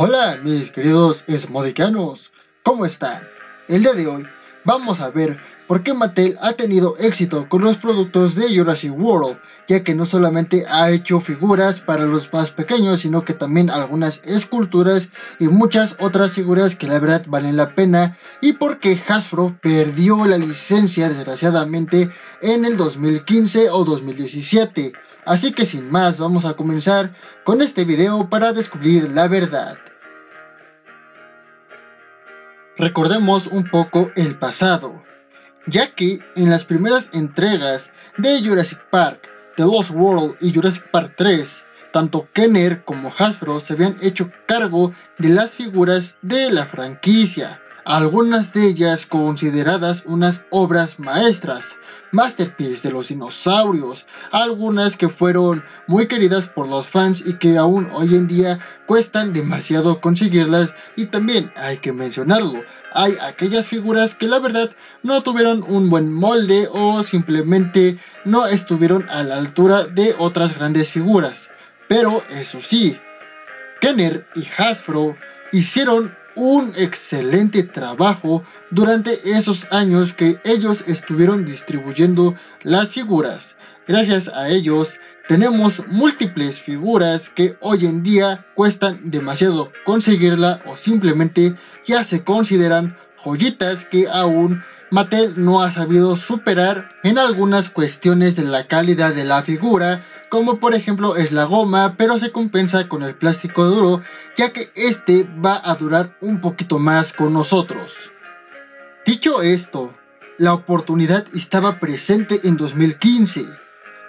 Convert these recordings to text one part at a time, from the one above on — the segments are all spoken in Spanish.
Hola mis queridos esmodicanos, ¿cómo están? El día de hoy vamos a ver por qué Mattel ha tenido éxito con los productos de Jurassic World, ya que no solamente ha hecho figuras para los más pequeños, sino que también algunas esculturas y muchas otras figuras que la verdad valen la pena, y por qué Hasbro perdió la licencia desgraciadamente en el 2015 o 2017. Así que sin más vamos a comenzar con este video para descubrir la verdad. Recordemos un poco el pasado, ya que en las primeras entregas de Jurassic Park, The Lost World y Jurassic Park 3, tanto Kenner como Hasbro se habían hecho cargo de las figuras de la franquicia, algunas de ellas consideradas unas obras maestras, masterpiece de los dinosaurios, algunas que fueron muy queridas por los fans y que aún hoy en día cuestan demasiado conseguirlas y también hay que mencionarlo, hay aquellas figuras que la verdad no tuvieron un buen molde o simplemente no estuvieron a la altura de otras grandes figuras. Pero eso sí, Kenner y Hasbro hicieron un excelente trabajo durante esos años que ellos estuvieron distribuyendo las figuras. Gracias a ellos tenemos múltiples figuras que hoy en día cuestan demasiado conseguirla o simplemente ya se consideran joyitas que aún Mattel no ha sabido superar en algunas cuestiones de la calidad de la figura, como por ejemplo es la goma, pero se compensa con el plástico duro, ya que este va a durar un poquito más con nosotros. Dicho esto, la oportunidad estaba presente en 2015.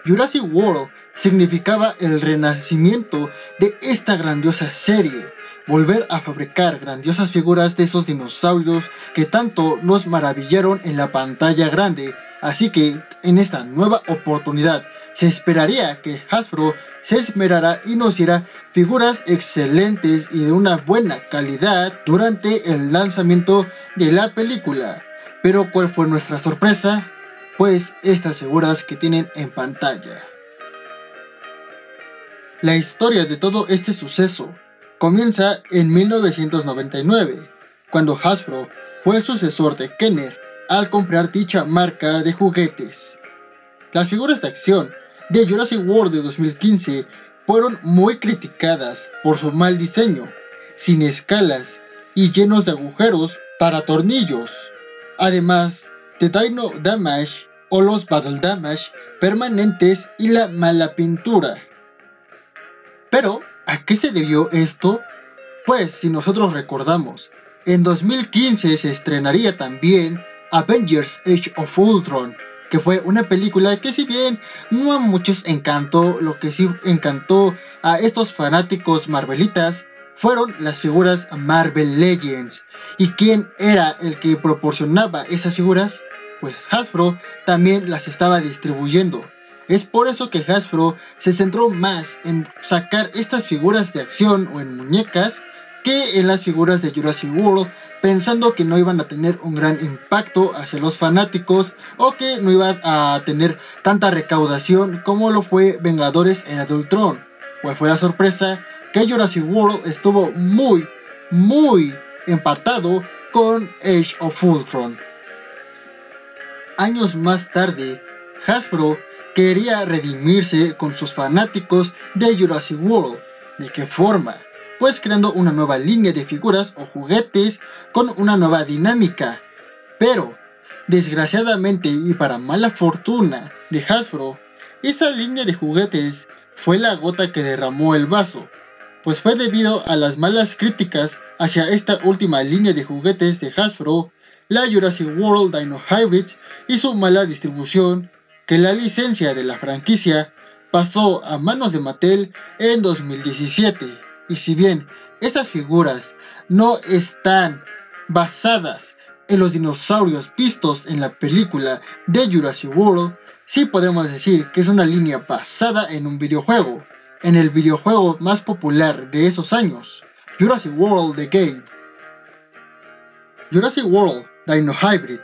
Jurassic World significaba el renacimiento de esta grandiosa serie, volver a fabricar grandiosas figuras de esos dinosaurios que tanto nos maravillaron en la pantalla grande. Así que en esta nueva oportunidad se esperaría que Hasbro se esmerara y nos diera figuras excelentes y de una buena calidad durante el lanzamiento de la película. Pero ¿cuál fue nuestra sorpresa? Pues estas figuras que tienen en pantalla. La historia de todo este suceso comienza en 1999, cuando Hasbro fue el sucesor de Kenner al comprar dicha marca de juguetes. Las figuras de acción de Jurassic World de 2015 fueron muy criticadas por su mal diseño, sin escalas y llenos de agujeros para tornillos, además de Dino Damage o los Battle Damage permanentes y la mala pintura. Pero ¿A qué se debió esto? Pues si nosotros recordamos, en 2015 se estrenaría también Avengers Age of Ultron, que fue una película que si bien no a muchos encantó, lo que sí encantó a estos fanáticos marvelitas fueron las figuras Marvel Legends. ¿Y quién era el que proporcionaba esas figuras? Pues Hasbro también las estaba distribuyendo. Es por eso que Hasbro se centró más en sacar estas figuras de acción o en muñecas que en las figuras de Jurassic World, pensando que no iban a tener un gran impacto hacia los fanáticos o que no iban a tener tanta recaudación como lo fue Vengadores en Adultron. ¿Cuál fue la sorpresa? Que Jurassic World estuvo muy, muy empatado con Age of Ultron. Años más tarde, Hasbro quería redimirse con sus fanáticos de Jurassic World. ¿De qué forma? Pues creando una nueva línea de figuras o juguetes con una nueva dinámica. Pero, desgraciadamente y para mala fortuna de Hasbro, esa línea de juguetes fue la gota que derramó el vaso, pues fue debido a las malas críticas hacia esta última línea de juguetes de Hasbro, la Jurassic World Dino Hybrids y su mala distribución que la licencia de la franquicia pasó a manos de Mattel en 2017. Y si bien estas figuras no están basadas en los dinosaurios vistos en la película de Jurassic World, sí podemos decir que es una línea basada en un videojuego, en el videojuego más popular de esos años, Jurassic World The Game. Jurassic World Dino Hybrid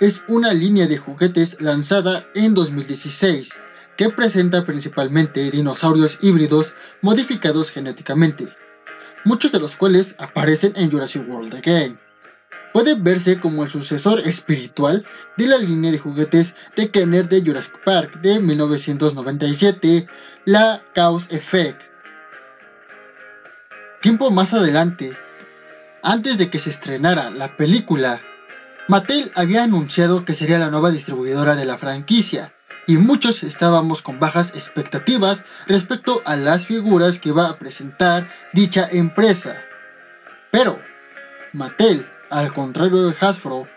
es una línea de juguetes lanzada en 2016 que presenta principalmente dinosaurios híbridos modificados genéticamente. muchos de los cuales aparecen en Jurassic World Again. Puede verse como el sucesor espiritual de la línea de juguetes de Kenner de Jurassic Park de 1997, la Chaos Effect. Tiempo más adelante, antes de que se estrenara la película, Mattel había anunciado que sería la nueva distribuidora de la franquicia, y muchos estábamos con bajas expectativas respecto a las figuras que iba a presentar dicha empresa. Pero, Mattel, al contrario de Hasbro,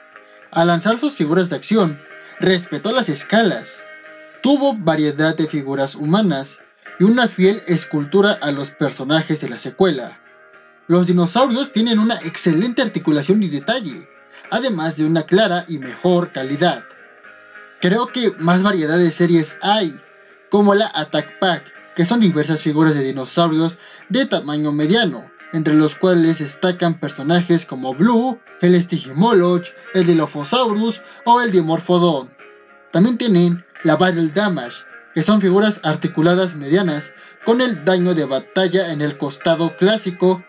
al lanzar sus figuras de acción, respetó las escalas, tuvo variedad de figuras humanas y una fiel escultura a los personajes de la secuela. Los dinosaurios tienen una excelente articulación y detalle, además de una clara y mejor calidad. Creo que más variedad de series hay, como la Attack Pack, que son diversas figuras de dinosaurios de tamaño mediano, entre los cuales destacan personajes como Blue, el Stygimoloch, el Dilophosaurus o el Dimorphodon. También tienen la Battle Damage, que son figuras articuladas medianas con el daño de batalla en el costado clásico,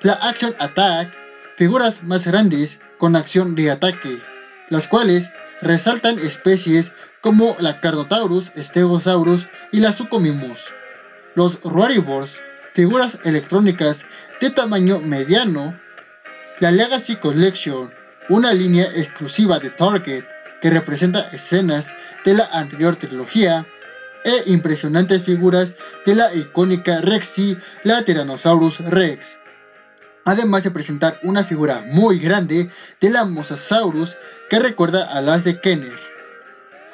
la Action Attack, figuras más grandes con acción de ataque, las cuales resaltan especies como la Carnotaurus, Stegosaurus y la Suchomimus. Los Rarivores, figuras electrónicas de tamaño mediano. La Legacy Collection, una línea exclusiva de Target que representa escenas de la anterior trilogía e impresionantes figuras de la icónica Rexy, la Tyrannosaurus Rex además de presentar una figura muy grande de la Mosasaurus que recuerda a las de Kenner.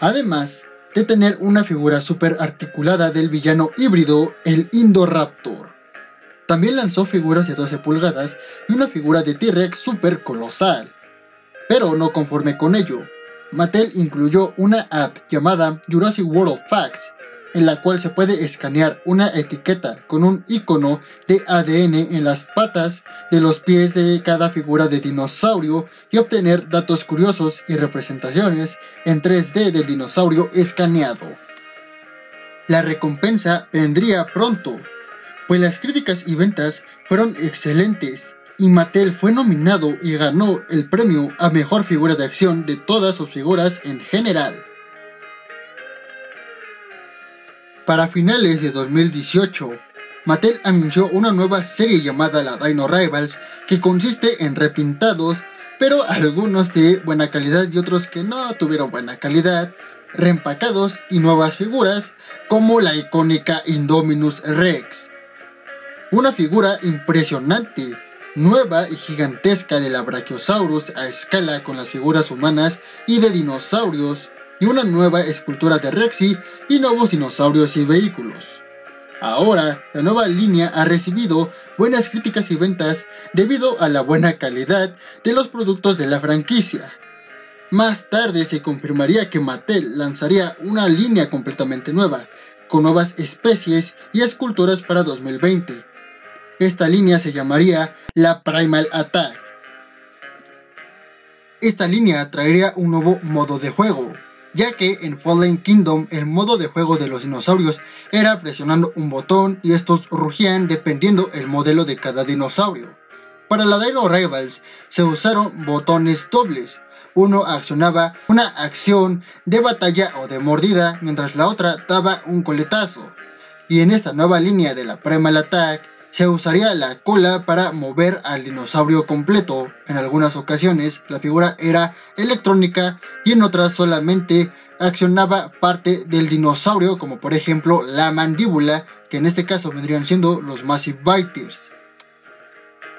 Además de tener una figura super articulada del villano híbrido, el Indoraptor. También lanzó figuras de 12 pulgadas y una figura de T-Rex super colosal. Pero no conforme con ello, Mattel incluyó una app llamada Jurassic World Facts en la cual se puede escanear una etiqueta con un icono de ADN en las patas de los pies de cada figura de dinosaurio y obtener datos curiosos y representaciones en 3D del dinosaurio escaneado. La recompensa vendría pronto, pues las críticas y ventas fueron excelentes y Mattel fue nominado y ganó el premio a mejor figura de acción de todas sus figuras en general. Para finales de 2018, Mattel anunció una nueva serie llamada la Dino Rivals que consiste en repintados, pero algunos de buena calidad y otros que no tuvieron buena calidad, reempacados y nuevas figuras como la icónica Indominus Rex. Una figura impresionante, nueva y gigantesca de la Brachiosaurus a escala con las figuras humanas y de dinosaurios y una nueva escultura de Rexy y nuevos dinosaurios y vehículos. Ahora, la nueva línea ha recibido buenas críticas y ventas debido a la buena calidad de los productos de la franquicia. Más tarde se confirmaría que Mattel lanzaría una línea completamente nueva, con nuevas especies y esculturas para 2020. Esta línea se llamaría la Primal Attack. Esta línea traería un nuevo modo de juego, ya que en Fallen Kingdom el modo de juego de los dinosaurios era presionando un botón y estos rugían dependiendo el modelo de cada dinosaurio. Para la Dino Rivals se usaron botones dobles. Uno accionaba una acción de batalla o de mordida, mientras la otra daba un coletazo. Y en esta nueva línea de la Primal Attack, se usaría la cola para mover al dinosaurio completo. En algunas ocasiones la figura era electrónica y en otras solamente accionaba parte del dinosaurio, como por ejemplo la mandíbula, que en este caso vendrían siendo los Massive Biters.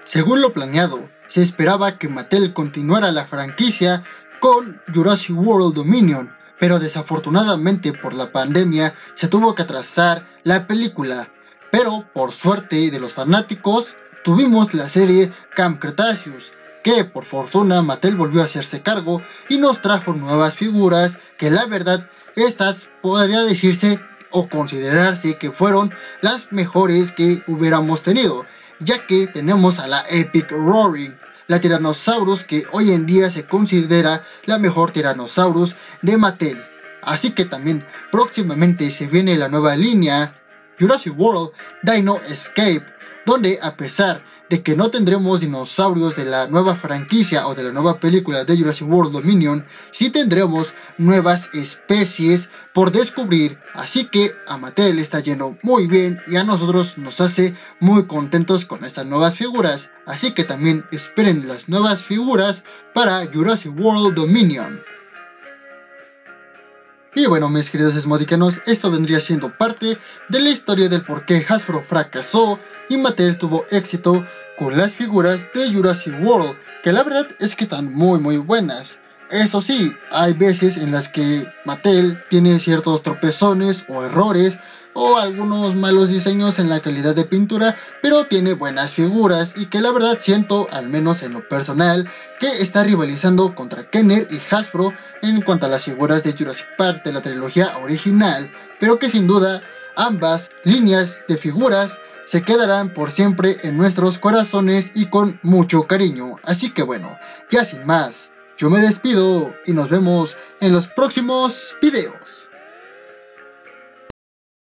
Según lo planeado, se esperaba que Mattel continuara la franquicia con Jurassic World Dominion, pero desafortunadamente por la pandemia se tuvo que atrasar la película pero por suerte de los fanáticos, tuvimos la serie Camp Cretaceous, que por fortuna Mattel volvió a hacerse cargo y nos trajo nuevas figuras que la verdad estas podría decirse o considerarse que fueron las mejores que hubiéramos tenido, ya que tenemos a la Epic Roaring, la Tyrannosaurus que hoy en día se considera la mejor Tyrannosaurus de Mattel. Así que también próximamente se viene la nueva línea Jurassic World Dino Escape, donde a pesar de que no tendremos dinosaurios de la nueva franquicia o de la nueva película de Jurassic World Dominion, sí tendremos nuevas especies por descubrir, así que a Mattel está yendo muy bien y a nosotros nos hace muy contentos con estas nuevas figuras, así que también esperen las nuevas figuras para Jurassic World Dominion. Y bueno, mis queridos esmodicanos, esto vendría siendo parte de la historia del por qué Hasbro fracasó y Mattel tuvo éxito con las figuras de Jurassic World, que la verdad es que están muy muy buenas. Eso sí, hay veces en las que Mattel tiene ciertos tropezones o errores o algunos malos diseños en la calidad de pintura, pero tiene buenas figuras y que la verdad siento, al menos en lo personal, que está rivalizando contra Kenner y Hasbro en cuanto a las figuras de Jurassic Park de la trilogía original, pero que sin duda ambas líneas de figuras se quedarán por siempre en nuestros corazones y con mucho cariño. Así que bueno, ya sin más, yo me despido y nos vemos en los próximos videos.